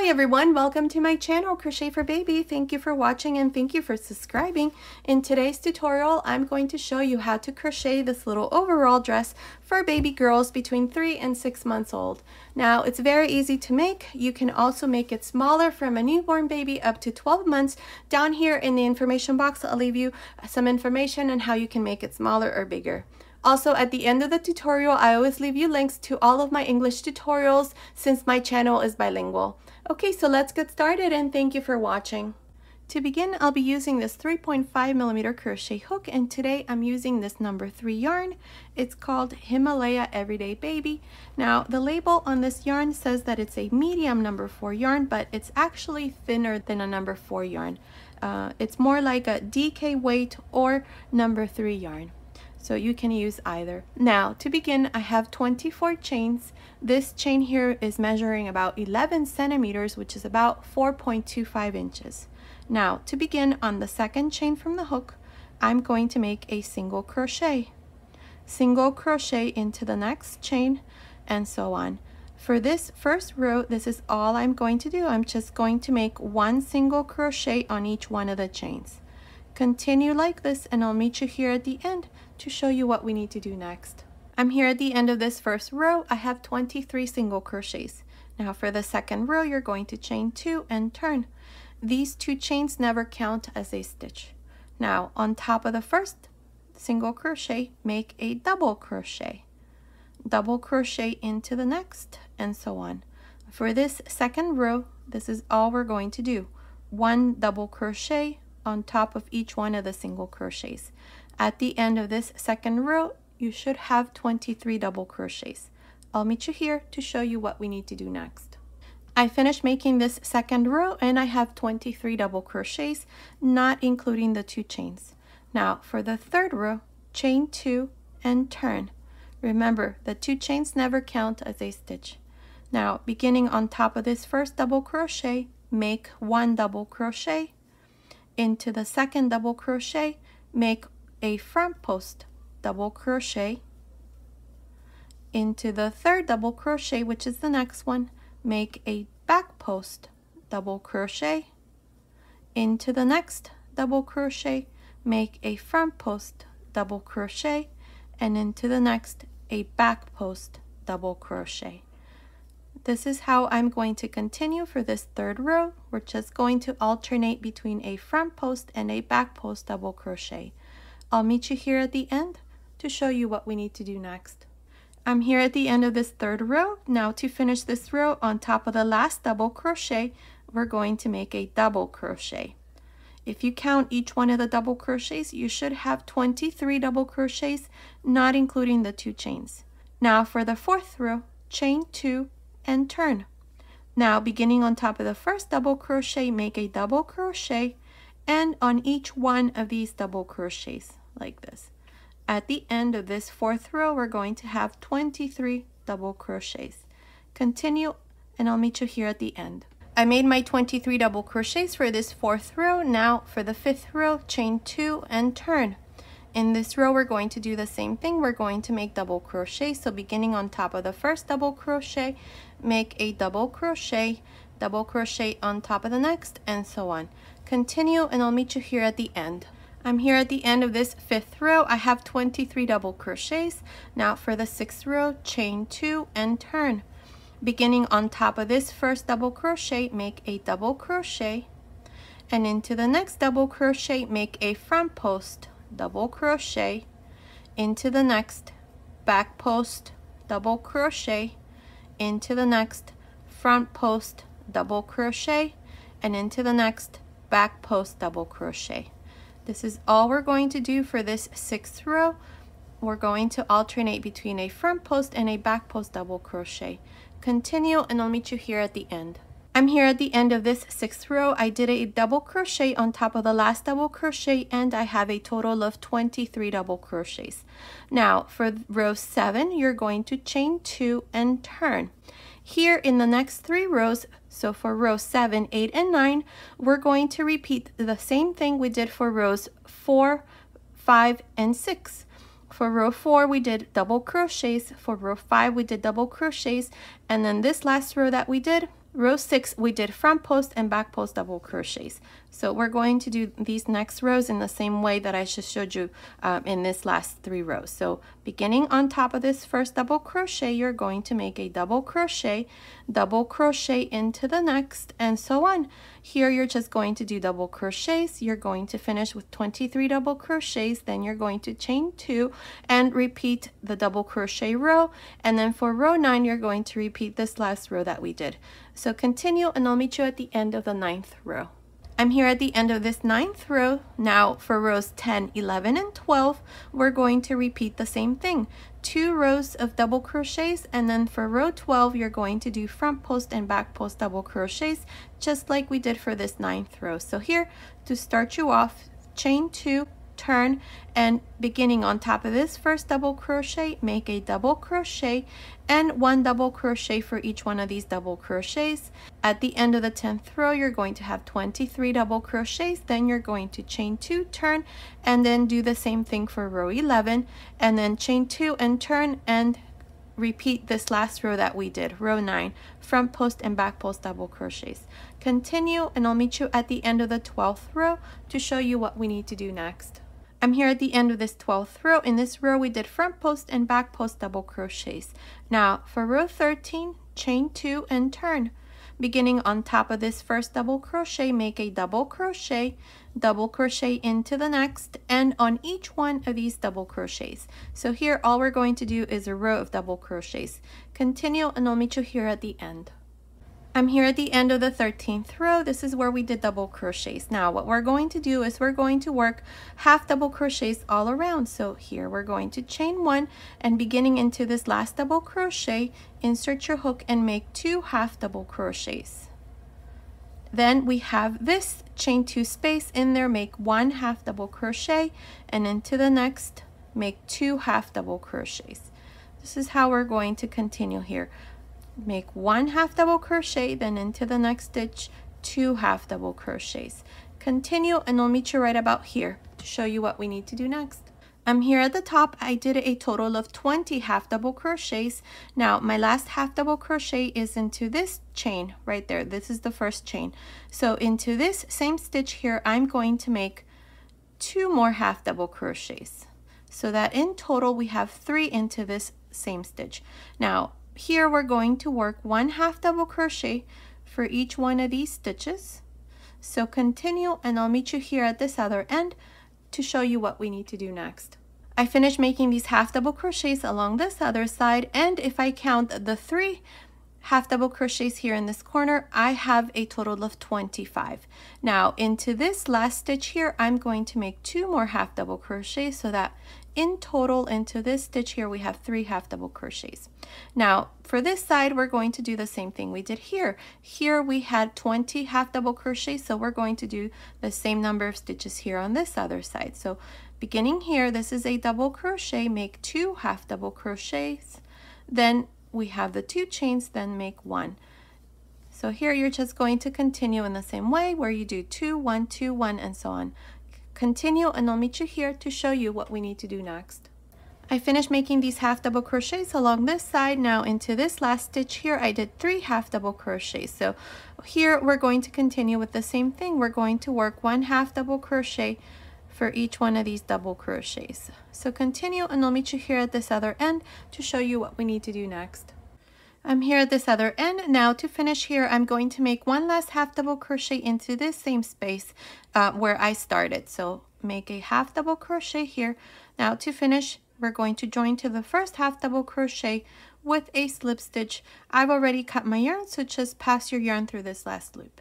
Hi everyone, welcome to my channel Crochet for Baby. Thank you for watching and thank you for subscribing. In today's tutorial, I'm going to show you how to crochet this little overall dress for baby girls between 3 and 6 months old. Now, it's very easy to make. You can also make it smaller from a newborn baby up to 12 months. Down here in the information box, I'll leave you some information on how you can make it smaller or bigger. Also, at the end of the tutorial, I always leave you links to all of my English tutorials since my channel is bilingual. Okay, so let's get started and thank you for watching. To begin, I'll be using this 3.5 millimeter crochet hook and today I'm using this number 3 yarn. It's called Himalaya Everyday Baby. Now, the label on this yarn says that it's a medium number 4 yarn, but it's actually thinner than a number 4 yarn. Uh, it's more like a DK weight or number 3 yarn so you can use either. Now to begin I have 24 chains. This chain here is measuring about 11 centimeters which is about 4.25 inches. Now to begin on the second chain from the hook I'm going to make a single crochet. Single crochet into the next chain and so on. For this first row, this is all I'm going to do. I'm just going to make one single crochet on each one of the chains. Continue like this and I'll meet you here at the end to show you what we need to do next. I'm here at the end of this first row. I have 23 single crochets. Now for the second row, you're going to chain two and turn. These two chains never count as a stitch. Now on top of the first single crochet, make a double crochet. Double crochet into the next and so on. For this second row, this is all we're going to do. One double crochet, on top of each one of the single crochets. At the end of this second row, you should have 23 double crochets. I'll meet you here to show you what we need to do next. I finished making this second row and I have 23 double crochets, not including the two chains. Now for the third row, chain two and turn. Remember, the two chains never count as a stitch. Now, beginning on top of this first double crochet, make one double crochet, into the second double crochet make a front post double crochet into the third double crochet which is the next one make a back post double crochet into the next double crochet make a front post double crochet and into the next a back post double crochet this is how I'm going to continue for this third row. We're just going to alternate between a front post and a back post double crochet. I'll meet you here at the end to show you what we need to do next. I'm here at the end of this third row. Now to finish this row on top of the last double crochet, we're going to make a double crochet. If you count each one of the double crochets, you should have 23 double crochets, not including the two chains. Now for the fourth row, chain two and turn. Now beginning on top of the first double crochet, make a double crochet and on each one of these double crochets like this. At the end of this fourth row, we're going to have 23 double crochets. Continue and I'll meet you here at the end. I made my 23 double crochets for this fourth row. Now for the fifth row, chain two and turn. In this row, we're going to do the same thing. We're going to make double crochet. So beginning on top of the first double crochet, make a double crochet, double crochet on top of the next, and so on. Continue, and I'll meet you here at the end. I'm here at the end of this fifth row. I have 23 double crochets. Now for the sixth row, chain two and turn. Beginning on top of this first double crochet, make a double crochet, and into the next double crochet, make a front post double crochet into the next back post double crochet into the next front post double crochet and into the next back post double crochet this is all we're going to do for this sixth row we're going to alternate between a front post and a back post double crochet continue and I'll meet you here at the end I'm here at the end of this sixth row. I did a double crochet on top of the last double crochet and I have a total of 23 double crochets. Now for row 7 you're going to chain 2 and turn. Here in the next three rows, so for row 7, 8, and 9, we're going to repeat the same thing we did for rows 4, 5, and 6. For row 4, we did double crochets. For row 5, we did double crochets. And then this last row that we did, row six we did front post and back post double crochets so we're going to do these next rows in the same way that I just showed you um, in this last three rows. So beginning on top of this first double crochet you're going to make a double crochet double crochet into the next and so on. Here you're just going to do double crochets. You're going to finish with 23 double crochets. Then you're going to chain two and repeat the double crochet row. And then for row nine you're going to repeat this last row that we did. So continue and I'll meet you at the end of the ninth row. I'm here at the end of this ninth row. Now for rows 10, 11, and 12, we're going to repeat the same thing. Two rows of double crochets and then for row 12, you're going to do front post and back post double crochets just like we did for this ninth row. So here to start you off, chain two, turn and beginning on top of this first double crochet make a double crochet and one double crochet for each one of these double crochets. At the end of the 10th row you're going to have 23 double crochets. Then you're going to chain two turn and then do the same thing for row 11 and then chain two and turn and repeat this last row that we did row 9 front post and back post double crochets. Continue and I'll meet you at the end of the 12th row to show you what we need to do next I'm here at the end of this 12th row. In this row, we did front post and back post double crochets. Now, for row 13, chain two and turn. Beginning on top of this first double crochet, make a double crochet, double crochet into the next, and on each one of these double crochets. So here, all we're going to do is a row of double crochets. Continue, and I'll meet you here at the end. I'm here at the end of the 13th row. This is where we did double crochets. Now what we're going to do is we're going to work half double crochets all around. So here we're going to chain one and beginning into this last double crochet, insert your hook and make two half double crochets. Then we have this chain two space in there, make one half double crochet and into the next, make two half double crochets. This is how we're going to continue here make one half double crochet then into the next stitch two half double crochets. Continue and I'll meet you right about here to show you what we need to do next. I'm here at the top. I did a total of 20 half double crochets. Now my last half double crochet is into this chain right there. This is the first chain. So into this same stitch here I'm going to make two more half double crochets. So that in total we have three into this same stitch. Now here we're going to work one half double crochet for each one of these stitches. So continue and I'll meet you here at this other end to show you what we need to do next. I finished making these half double crochets along this other side and if I count the three half double crochets here in this corner, I have a total of 25. Now into this last stitch here, I'm going to make two more half double crochets so that in total into this stitch here, we have three half double crochets. Now for this side, we're going to do the same thing we did here. Here we had 20 half double crochets, so we're going to do the same number of stitches here on this other side. So beginning here, this is a double crochet, make two half double crochets, then we have the two chains, then make one. So here you're just going to continue in the same way where you do two, one, two, one, and so on. Continue and I'll meet you here to show you what we need to do next. I finished making these half double crochets along this side. Now into this last stitch here, I did three half double crochets. So here we're going to continue with the same thing. We're going to work one half double crochet for each one of these double crochets. So continue and I'll meet you here at this other end to show you what we need to do next. I'm here at this other end. Now to finish here, I'm going to make one last half double crochet into this same space uh, where I started. So make a half double crochet here. Now to finish, we're going to join to the first half double crochet with a slip stitch. I've already cut my yarn, so just pass your yarn through this last loop.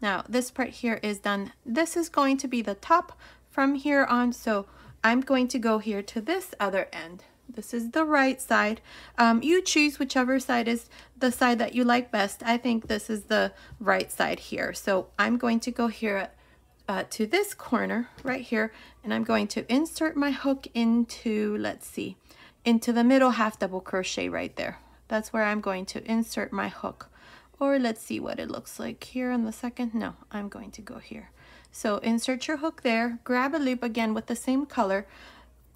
Now this part here is done. This is going to be the top from here on, so I'm going to go here to this other end. This is the right side. Um, you choose whichever side is the side that you like best. I think this is the right side here. So I'm going to go here uh, to this corner right here and I'm going to insert my hook into, let's see, into the middle half double crochet right there. That's where I'm going to insert my hook. Or let's see what it looks like here in the second. No, I'm going to go here. So insert your hook there, grab a loop again with the same color.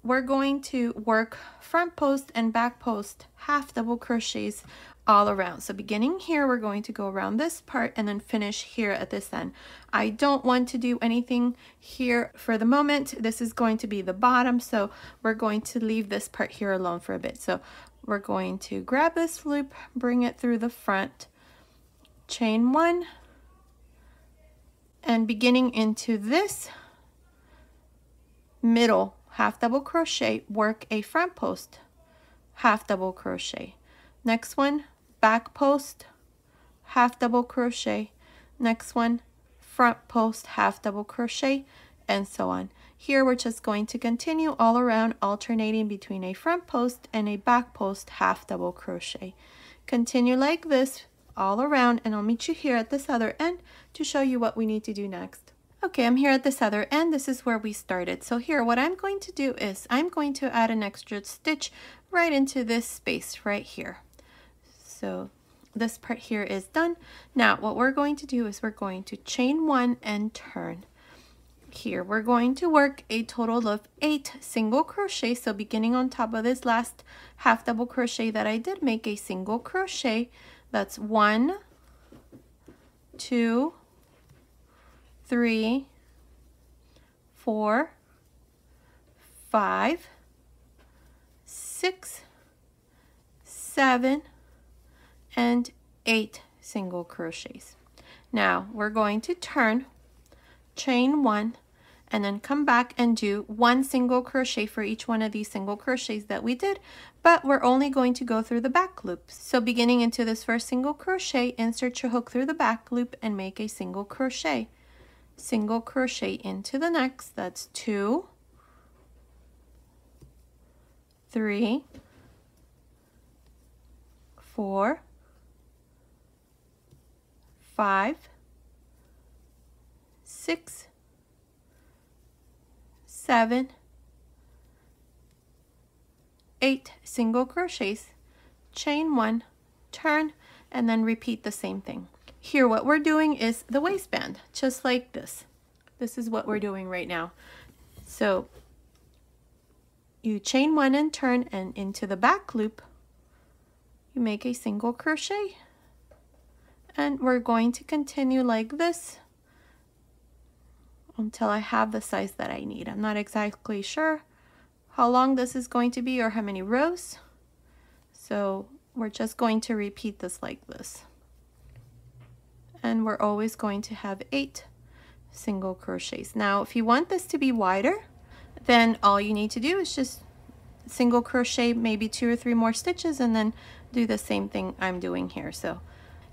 We're going to work front post and back post half double crochets all around. So beginning here, we're going to go around this part and then finish here at this end. I don't want to do anything here for the moment. This is going to be the bottom, so we're going to leave this part here alone for a bit. So we're going to grab this loop, bring it through the front, chain one, and beginning into this middle half double crochet, work a front post, half double crochet. Next one, back post, half double crochet. Next one, front post, half double crochet, and so on. Here we're just going to continue all around alternating between a front post and a back post half double crochet. Continue like this all around and I'll meet you here at this other end to show you what we need to do next. Okay, I'm here at this other end. This is where we started. So here, what I'm going to do is I'm going to add an extra stitch right into this space right here. So this part here is done. Now, what we're going to do is we're going to chain one and turn. Here, we're going to work a total of eight single crochet. So beginning on top of this last half double crochet that I did, make a single crochet. That's one, two, three, four, five, six, seven, and eight single crochets. Now we're going to turn, chain one, and then come back and do one single crochet for each one of these single crochets that we did, but we're only going to go through the back loops. So beginning into this first single crochet, insert your hook through the back loop and make a single crochet single crochet into the next that's two three four five six seven eight single crochets chain one turn and then repeat the same thing here, what we're doing is the waistband, just like this. This is what we're doing right now. So you chain one and turn and into the back loop, you make a single crochet. And we're going to continue like this until I have the size that I need. I'm not exactly sure how long this is going to be or how many rows. So we're just going to repeat this like this and we're always going to have eight single crochets. Now, if you want this to be wider, then all you need to do is just single crochet maybe two or three more stitches and then do the same thing I'm doing here. So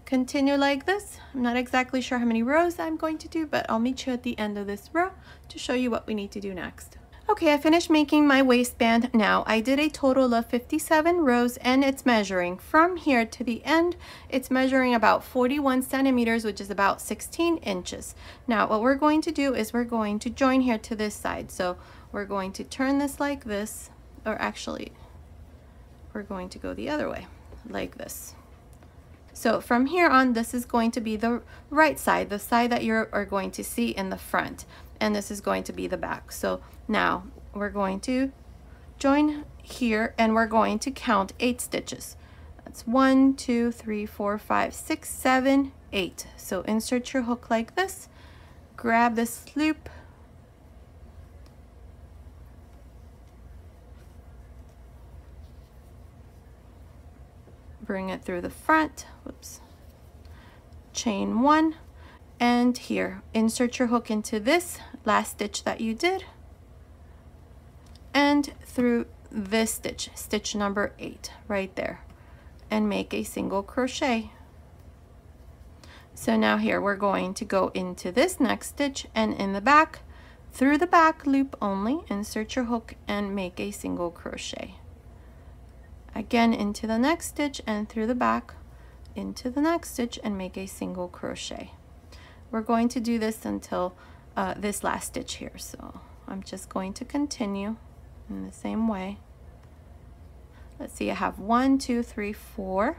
continue like this. I'm not exactly sure how many rows I'm going to do, but I'll meet you at the end of this row to show you what we need to do next. Okay, I finished making my waistband now. I did a total of 57 rows and it's measuring from here to the end. It's measuring about 41 centimeters, which is about 16 inches. Now, what we're going to do is we're going to join here to this side. So we're going to turn this like this, or actually, we're going to go the other way, like this. So from here on, this is going to be the right side, the side that you are going to see in the front and this is going to be the back. So now we're going to join here and we're going to count eight stitches. That's one, two, three, four, five, six, seven, eight. So insert your hook like this, grab this loop, bring it through the front, whoops, chain one, and here, insert your hook into this last stitch that you did and through this stitch, stitch number eight right there and make a single crochet. So now here we're going to go into this next stitch and in the back, through the back loop only, insert your hook and make a single crochet. Again into the next stitch and through the back, into the next stitch and make a single crochet. We're going to do this until uh, this last stitch here. So I'm just going to continue in the same way. Let's see, I have one, two, three, four.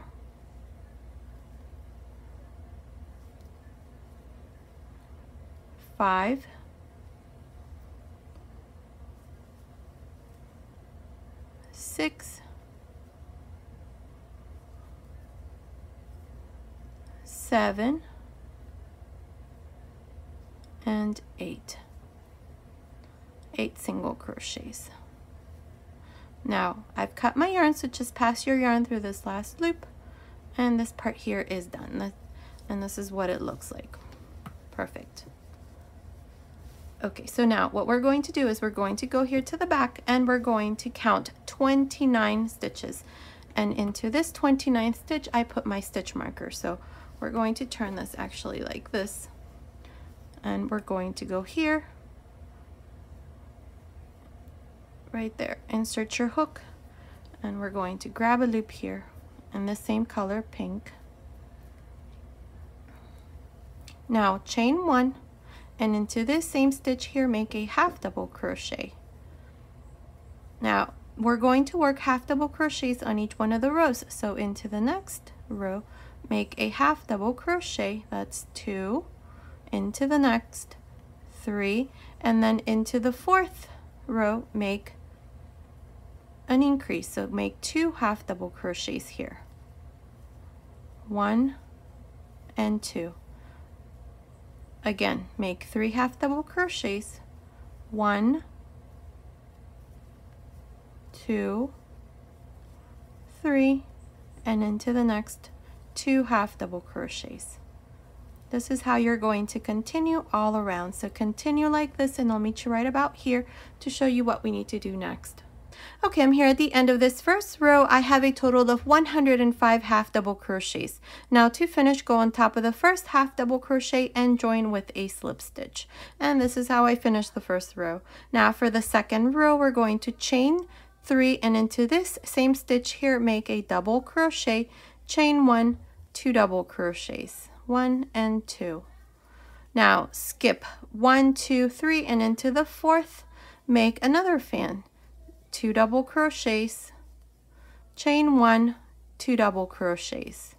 Five. Six. Seven, and eight. Eight single crochets. Now, I've cut my yarn, so just pass your yarn through this last loop, and this part here is done. And this is what it looks like. Perfect. Okay, so now what we're going to do is we're going to go here to the back and we're going to count 29 stitches. And into this 29th stitch, I put my stitch marker. So we're going to turn this actually like this. And we're going to go here, right there, insert your hook, and we're going to grab a loop here in the same color, pink. Now chain one, and into this same stitch here, make a half double crochet. Now, we're going to work half double crochets on each one of the rows. So into the next row, make a half double crochet, that's two, into the next, three, and then into the fourth row, make an increase. So make two half double crochets here. One and two. Again, make three half double crochets. One, two, three, and into the next two half double crochets. This is how you're going to continue all around. So continue like this and I'll meet you right about here to show you what we need to do next. Okay, I'm here at the end of this first row. I have a total of 105 half double crochets. Now to finish, go on top of the first half double crochet and join with a slip stitch. And this is how I finish the first row. Now for the second row, we're going to chain three and into this same stitch here, make a double crochet, chain one, two double crochets, one and two. Now skip one, two, three, and into the fourth, make another fan two double crochets, chain one, two double crochets.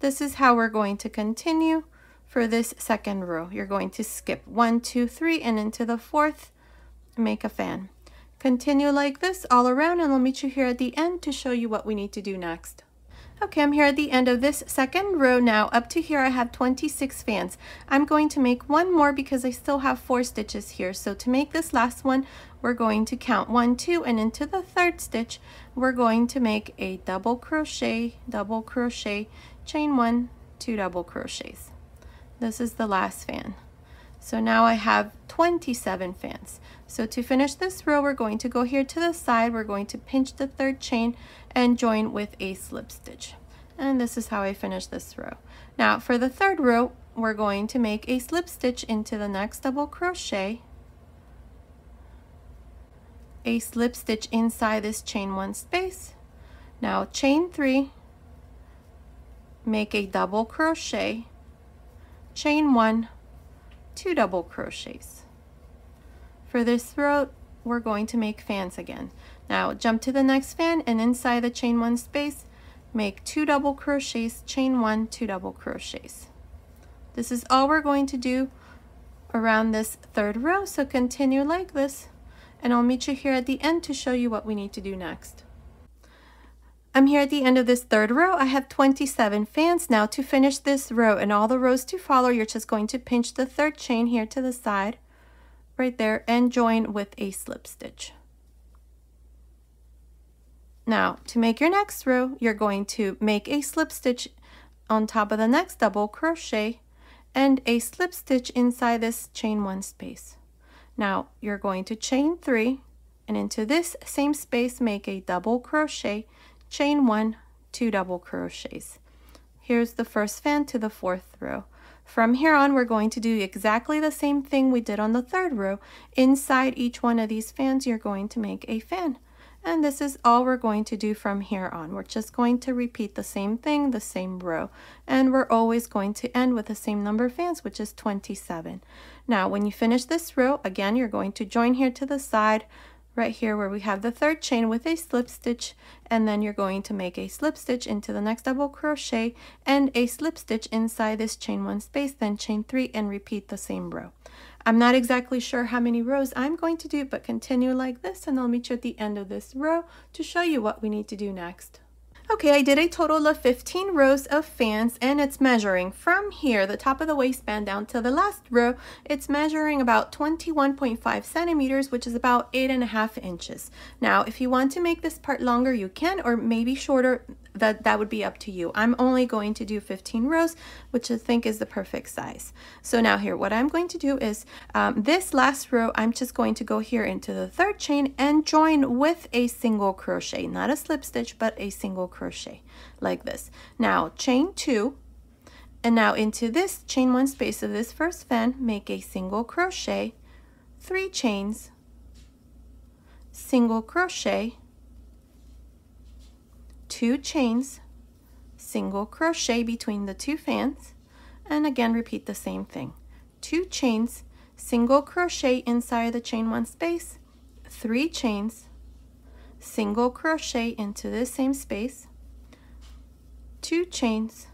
This is how we're going to continue for this second row. You're going to skip one, two, three, and into the fourth, make a fan. Continue like this all around and I'll meet you here at the end to show you what we need to do next. Okay, I'm here at the end of this second row now. Up to here I have 26 fans. I'm going to make one more because I still have four stitches here. So to make this last one, we're going to count one, two, and into the third stitch, we're going to make a double crochet, double crochet, chain one, two double crochets. This is the last fan. So now I have 27 fans. So to finish this row, we're going to go here to the side. We're going to pinch the third chain and join with a slip stitch. And this is how I finish this row. Now for the third row, we're going to make a slip stitch into the next double crochet, a slip stitch inside this chain one space. Now chain three, make a double crochet, chain one, two double crochets. For this row, we're going to make fans again. Now jump to the next fan and inside the chain one space, make two double crochets, chain one, two double crochets. This is all we're going to do around this third row, so continue like this, and I'll meet you here at the end to show you what we need to do next. I'm here at the end of this third row. I have 27 fans. Now to finish this row and all the rows to follow, you're just going to pinch the third chain here to the side, right there, and join with a slip stitch. Now to make your next row, you're going to make a slip stitch on top of the next double crochet and a slip stitch inside this chain one space. Now you're going to chain three and into this same space make a double crochet chain one, two double crochets. Here's the first fan to the fourth row. From here on, we're going to do exactly the same thing we did on the third row. Inside each one of these fans, you're going to make a fan. And this is all we're going to do from here on. We're just going to repeat the same thing, the same row. And we're always going to end with the same number of fans, which is 27. Now, when you finish this row, again, you're going to join here to the side, right here where we have the third chain with a slip stitch and then you're going to make a slip stitch into the next double crochet and a slip stitch inside this chain one space then chain three and repeat the same row. I'm not exactly sure how many rows I'm going to do but continue like this and I'll meet you at the end of this row to show you what we need to do next Okay, I did a total of 15 rows of fans and it's measuring from here, the top of the waistband down to the last row, it's measuring about 21.5 centimeters, which is about eight and a half inches. Now, if you want to make this part longer, you can, or maybe shorter, that, that would be up to you. I'm only going to do 15 rows, which I think is the perfect size. So now here, what I'm going to do is um, this last row, I'm just going to go here into the third chain and join with a single crochet, not a slip stitch, but a single crochet like this. Now chain two, and now into this chain one space of this first fan, make a single crochet, three chains, single crochet, two chains, single crochet between the two fans, and again repeat the same thing. Two chains, single crochet inside the chain one space, three chains, single crochet into the same space, two chains,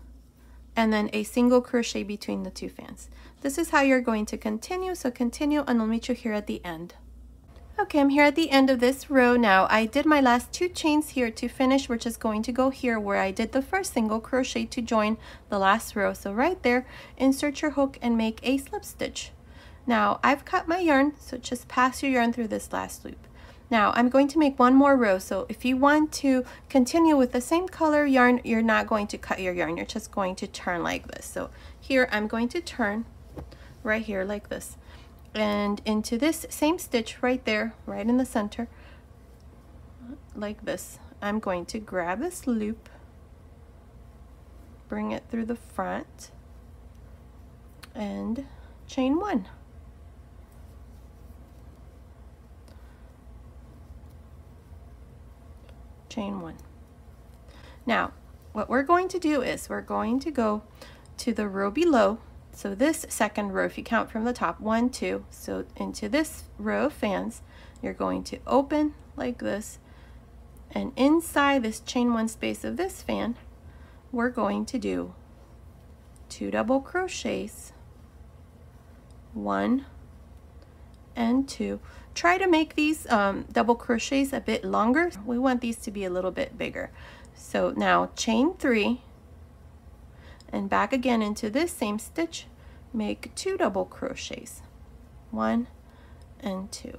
and then a single crochet between the two fans. This is how you're going to continue, so continue and I'll meet you here at the end. Okay, I'm here at the end of this row now. I did my last two chains here to finish. We're just going to go here where I did the first single crochet to join the last row. So right there, insert your hook and make a slip stitch. Now I've cut my yarn, so just pass your yarn through this last loop. Now I'm going to make one more row. So if you want to continue with the same color yarn, you're not going to cut your yarn. You're just going to turn like this. So here I'm going to turn right here like this and into this same stitch right there right in the center like this. I'm going to grab this loop bring it through the front and chain one. Chain one. Now what we're going to do is we're going to go to the row below so this second row, if you count from the top, one, two, so into this row of fans, you're going to open like this, and inside this chain one space of this fan, we're going to do two double crochets, one and two. Try to make these um, double crochets a bit longer. We want these to be a little bit bigger. So now chain three, and back again into this same stitch make two double crochets. One and two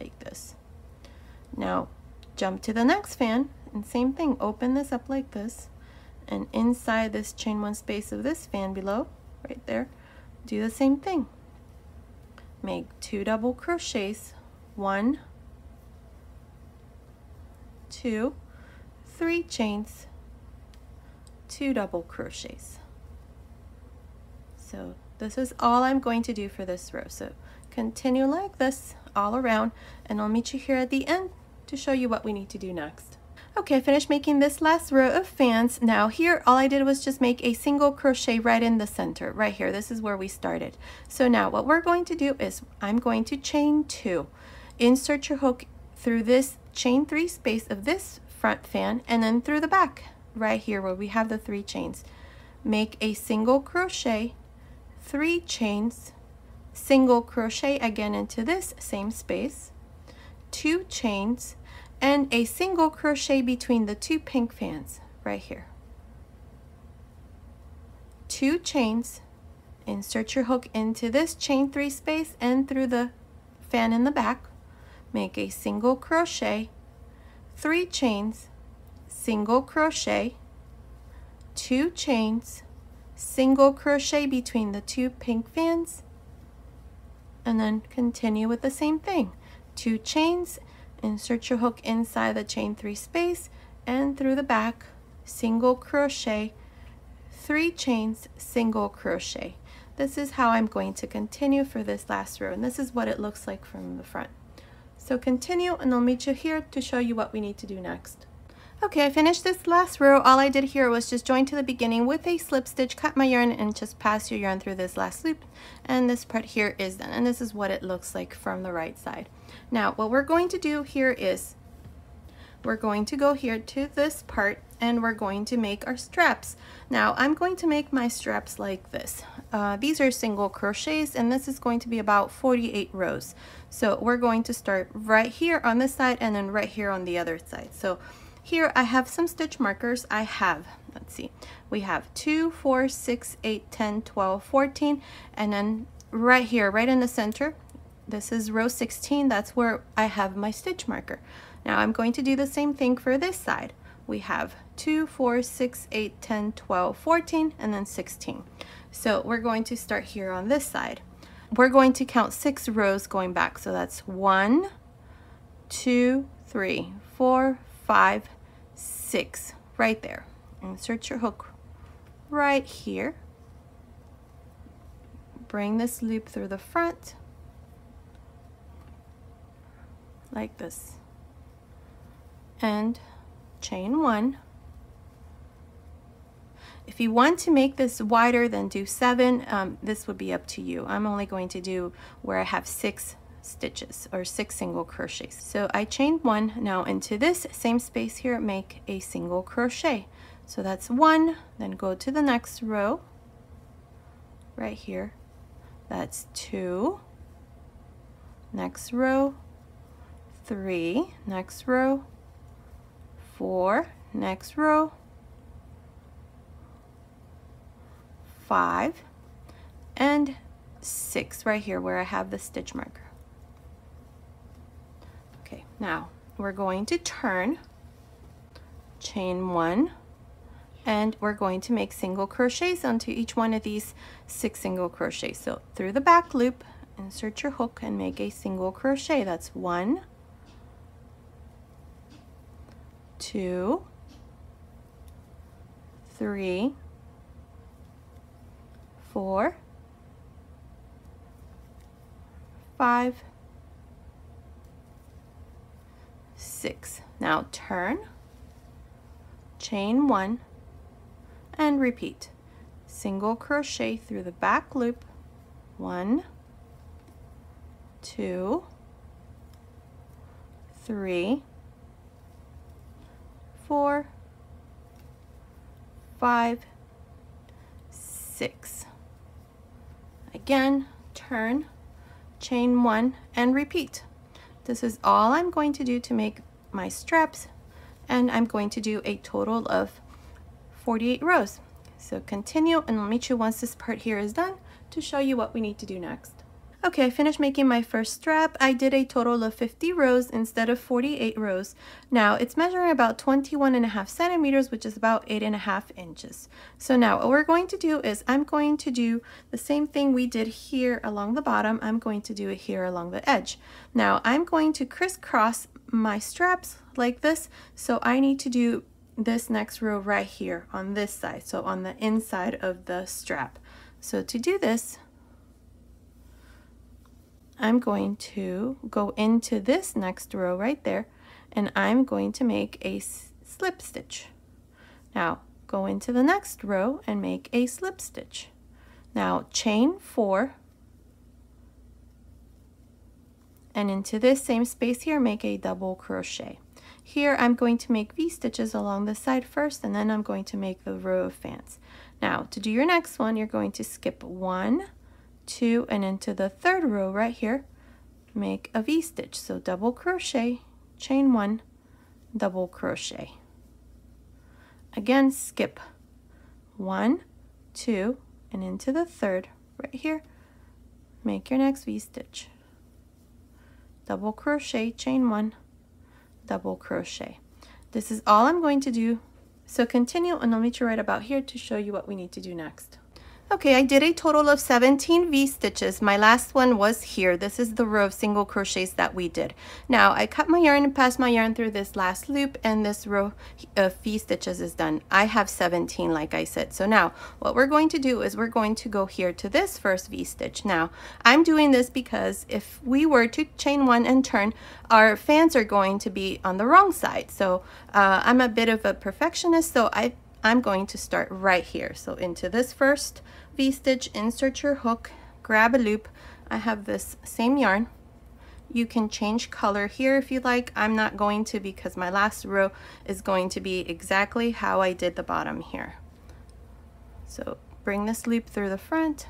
like this. Now jump to the next fan and same thing open this up like this and inside this chain one space of this fan below right there do the same thing. Make two double crochets. One two three chains two double crochets. So this is all I'm going to do for this row. So continue like this all around and I'll meet you here at the end to show you what we need to do next. Okay, I finished making this last row of fans. Now here, all I did was just make a single crochet right in the center, right here. This is where we started. So now what we're going to do is I'm going to chain two. Insert your hook through this chain three space of this front fan and then through the back right here where we have the three chains. Make a single crochet, three chains, single crochet again into this same space, two chains, and a single crochet between the two pink fans right here. Two chains, insert your hook into this chain three space and through the fan in the back, make a single crochet, three chains, single crochet, two chains, single crochet between the two pink fans, and then continue with the same thing. Two chains, insert your hook inside the chain three space and through the back, single crochet, three chains, single crochet. This is how I'm going to continue for this last row, and this is what it looks like from the front. So continue, and I'll meet you here to show you what we need to do next. Okay, I finished this last row. All I did here was just join to the beginning with a slip stitch, cut my yarn, and just pass your yarn through this last loop. And this part here is done. And this is what it looks like from the right side. Now, what we're going to do here is we're going to go here to this part and we're going to make our straps. Now, I'm going to make my straps like this. Uh, these are single crochets and this is going to be about 48 rows. So we're going to start right here on this side and then right here on the other side. So here I have some stitch markers. I have, let's see, we have 2, 4, 6, 8, 10, 12, 14, and then right here, right in the center, this is row 16, that's where I have my stitch marker. Now I'm going to do the same thing for this side. We have 2, 4, 6, 8, 10, 12, 14, and then 16. So we're going to start here on this side. We're going to count six rows going back. So that's one, two, three, four, five, six, right there. Insert your hook right here. Bring this loop through the front like this and chain one if you want to make this wider then do seven um, this would be up to you I'm only going to do where I have six stitches or six single crochets. So I chained one. Now into this same space here make a single crochet. So that's one then go to the next row. Right here. That's two. Next row. Three. Next row. Four. Next row. Five. And six right here where I have the stitch marker now we're going to turn chain one and we're going to make single crochets onto each one of these six single crochets. So through the back loop insert your hook and make a single crochet. That's one two three four five six. Now turn chain one and repeat. Single crochet through the back loop. One two three four five six. Again turn chain one and repeat. This is all I'm going to do to make my straps and I'm going to do a total of 48 rows. So continue and I'll meet you once this part here is done to show you what we need to do next. Okay, I finished making my first strap. I did a total of 50 rows instead of 48 rows. Now, it's measuring about 21 and a half centimeters, which is about eight and a half inches. So now what we're going to do is I'm going to do the same thing we did here along the bottom. I'm going to do it here along the edge. Now, I'm going to crisscross my straps like this. So I need to do this next row right here on this side, so on the inside of the strap. So to do this, I'm going to go into this next row right there, and I'm going to make a slip stitch. Now, go into the next row and make a slip stitch. Now, chain four, and into this same space here, make a double crochet. Here I'm going to make V-stitches along the side first and then I'm going to make the row of fans. Now to do your next one you're going to skip one, two, and into the third row right here make a V-stitch. So double crochet, chain one, double crochet. Again skip one, two, and into the third right here make your next V-stitch. Double crochet, chain one, double crochet. This is all I'm going to do. So continue and I'll meet you right about here to show you what we need to do next. Okay, I did a total of 17 V-stitches. My last one was here. This is the row of single crochets that we did. Now, I cut my yarn and passed my yarn through this last loop and this row of V-stitches is done. I have 17, like I said. So now, what we're going to do is we're going to go here to this first V-stitch. Now, I'm doing this because if we were to chain one and turn, our fans are going to be on the wrong side. So uh, I'm a bit of a perfectionist, so I I'm going to start right here. So into this first V-stitch, insert your hook, grab a loop. I have this same yarn. You can change color here if you like. I'm not going to because my last row is going to be exactly how I did the bottom here. So bring this loop through the front,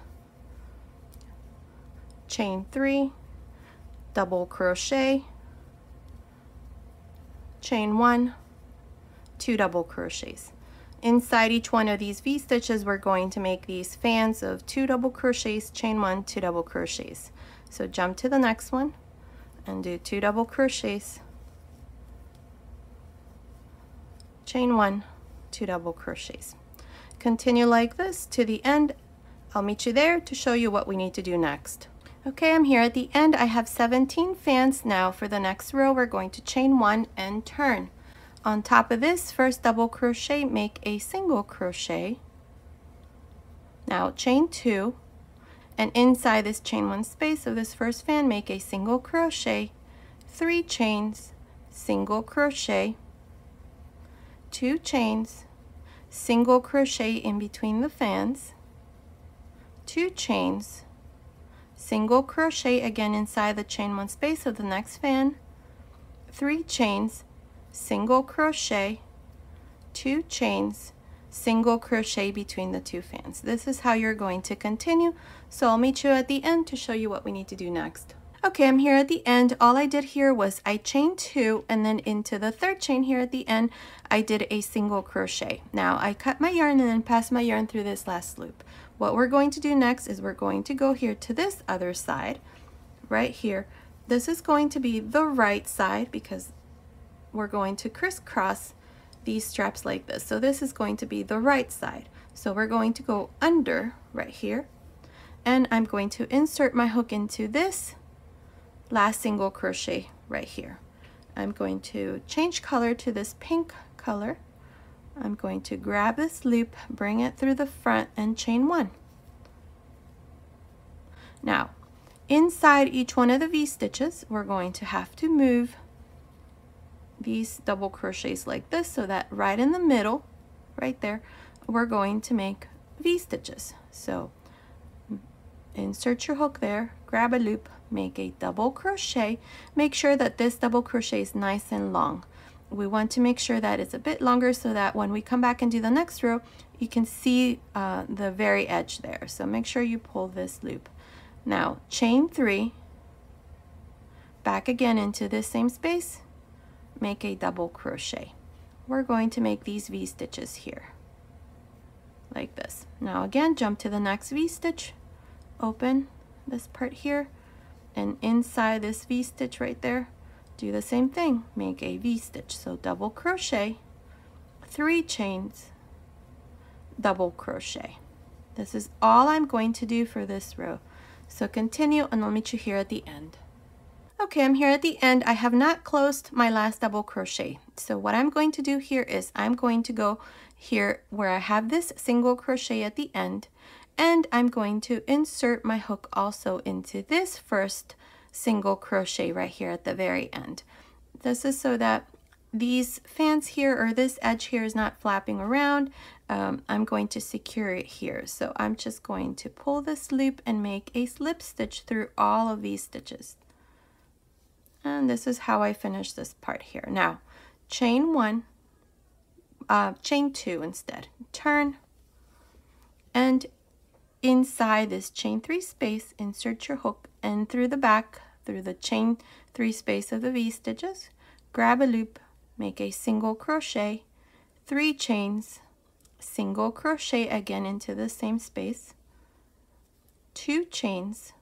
chain three, double crochet, chain one, two double crochets. Inside each one of these V-stitches, we're going to make these fans of two double crochets, chain one, two double crochets. So jump to the next one and do two double crochets, chain one, two double crochets. Continue like this to the end. I'll meet you there to show you what we need to do next. Okay, I'm here at the end. I have 17 fans now. For the next row, we're going to chain one and turn. On top of this, first double crochet, make a single crochet. Now chain two, and inside this chain one space of this first fan, make a single crochet, three chains, single crochet, two chains, single crochet in between the fans, two chains, single crochet again inside the chain one space of the next fan, three chains, single crochet, two chains, single crochet between the two fans. This is how you're going to continue. So I'll meet you at the end to show you what we need to do next. Okay, I'm here at the end. All I did here was I chained two and then into the third chain here at the end, I did a single crochet. Now I cut my yarn and then passed my yarn through this last loop. What we're going to do next is we're going to go here to this other side right here. This is going to be the right side because we're going to crisscross these straps like this. So this is going to be the right side. So we're going to go under right here and I'm going to insert my hook into this last single crochet right here. I'm going to change color to this pink color. I'm going to grab this loop, bring it through the front and chain one. Now, inside each one of the V-stitches, we're going to have to move these double crochets like this so that right in the middle, right there, we're going to make V-stitches. So insert your hook there, grab a loop, make a double crochet. Make sure that this double crochet is nice and long. We want to make sure that it's a bit longer so that when we come back and do the next row, you can see uh, the very edge there. So make sure you pull this loop. Now chain three, back again into this same space, make a double crochet. We're going to make these V-stitches here, like this. Now again, jump to the next V-stitch, open this part here, and inside this V-stitch right there, do the same thing, make a V-stitch. So double crochet, three chains, double crochet. This is all I'm going to do for this row. So continue and I'll meet you here at the end. Okay, I'm here at the end. I have not closed my last double crochet. So what I'm going to do here is I'm going to go here where I have this single crochet at the end and I'm going to insert my hook also into this first single crochet right here at the very end. This is so that these fans here or this edge here is not flapping around. Um, I'm going to secure it here. So I'm just going to pull this loop and make a slip stitch through all of these stitches. And this is how I finish this part here. Now, chain one, uh, chain two instead. Turn, and inside this chain three space, insert your hook and through the back, through the chain three space of the V-stitches, grab a loop, make a single crochet, three chains, single crochet again into the same space, two chains,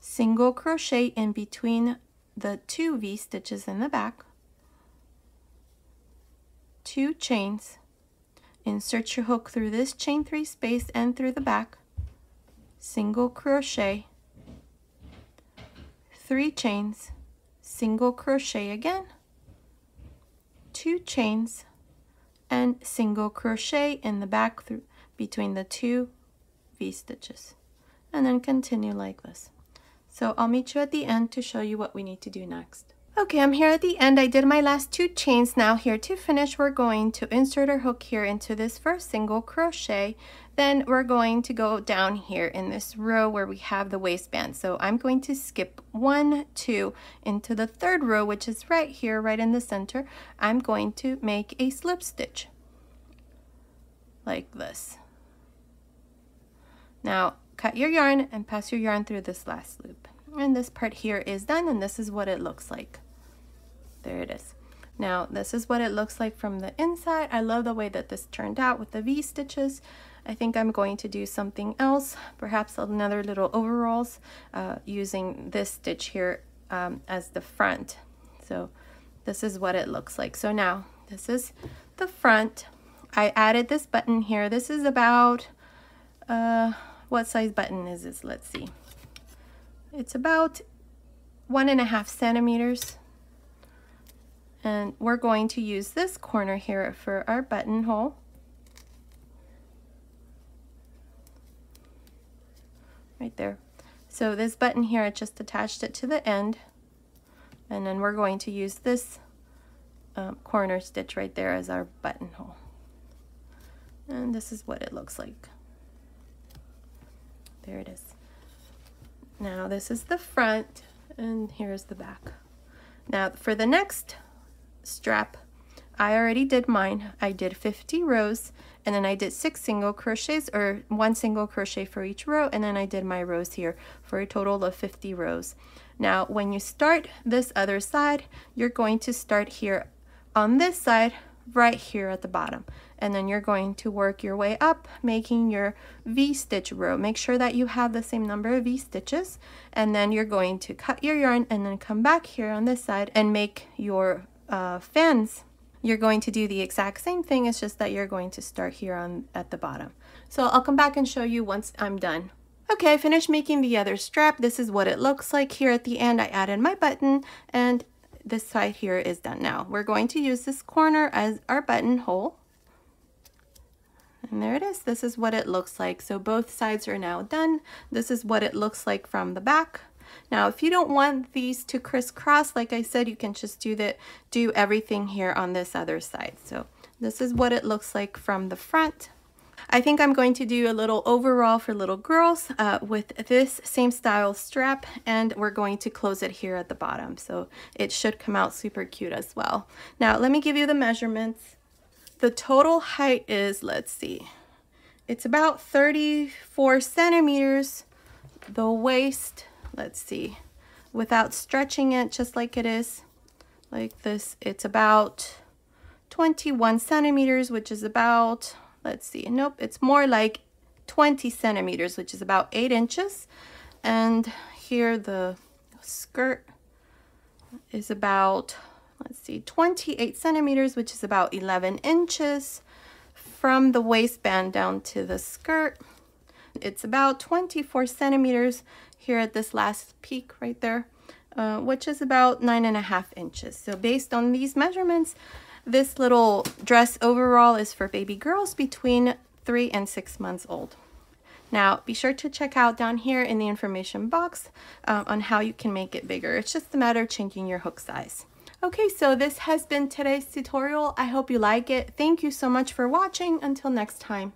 single crochet in between the two V-stitches in the back, two chains, insert your hook through this chain three space and through the back, single crochet, three chains, single crochet again, two chains, and single crochet in the back through between the two V-stitches and then continue like this. So I'll meet you at the end to show you what we need to do next. Okay, I'm here at the end. I did my last two chains. Now here to finish, we're going to insert our hook here into this first single crochet. Then we're going to go down here in this row where we have the waistband. So I'm going to skip one, two into the third row, which is right here, right in the center. I'm going to make a slip stitch like this. Now cut your yarn and pass your yarn through this last loop. And this part here is done and this is what it looks like. There it is. Now, this is what it looks like from the inside. I love the way that this turned out with the V-stitches. I think I'm going to do something else, perhaps another little overalls uh, using this stitch here um, as the front. So this is what it looks like. So now this is the front. I added this button here. This is about, uh, what size button is this? Let's see. It's about one and a half centimeters. And we're going to use this corner here for our buttonhole. Right there. So this button here, I just attached it to the end. And then we're going to use this um, corner stitch right there as our buttonhole. And this is what it looks like. There it is. Now this is the front and here's the back. Now for the next strap, I already did mine. I did 50 rows and then I did six single crochets or one single crochet for each row and then I did my rows here for a total of 50 rows. Now when you start this other side, you're going to start here on this side right here at the bottom and then you're going to work your way up making your v-stitch row make sure that you have the same number of v-stitches and then you're going to cut your yarn and then come back here on this side and make your uh, fans you're going to do the exact same thing it's just that you're going to start here on at the bottom so I'll come back and show you once I'm done Okay, I finished making the other strap. This is what it looks like here at the end. I added my button and this side here is done now. We're going to use this corner as our buttonhole. And there it is. This is what it looks like. So both sides are now done. This is what it looks like from the back. Now, if you don't want these to crisscross, like I said, you can just do that, do everything here on this other side. So this is what it looks like from the front. I think I'm going to do a little overall for little girls uh, with this same style strap and we're going to close it here at the bottom. So it should come out super cute as well. Now let me give you the measurements. The total height is, let's see, it's about 34 centimeters. The waist, let's see, without stretching it just like it is, like this, it's about 21 centimeters, which is about let's see nope it's more like 20 centimeters which is about eight inches and here the skirt is about let's see 28 centimeters which is about 11 inches from the waistband down to the skirt it's about 24 centimeters here at this last peak right there uh, which is about nine and a half inches so based on these measurements this little dress overall is for baby girls between three and six months old. Now, be sure to check out down here in the information box um, on how you can make it bigger. It's just a matter of changing your hook size. Okay, so this has been today's tutorial. I hope you like it. Thank you so much for watching. Until next time.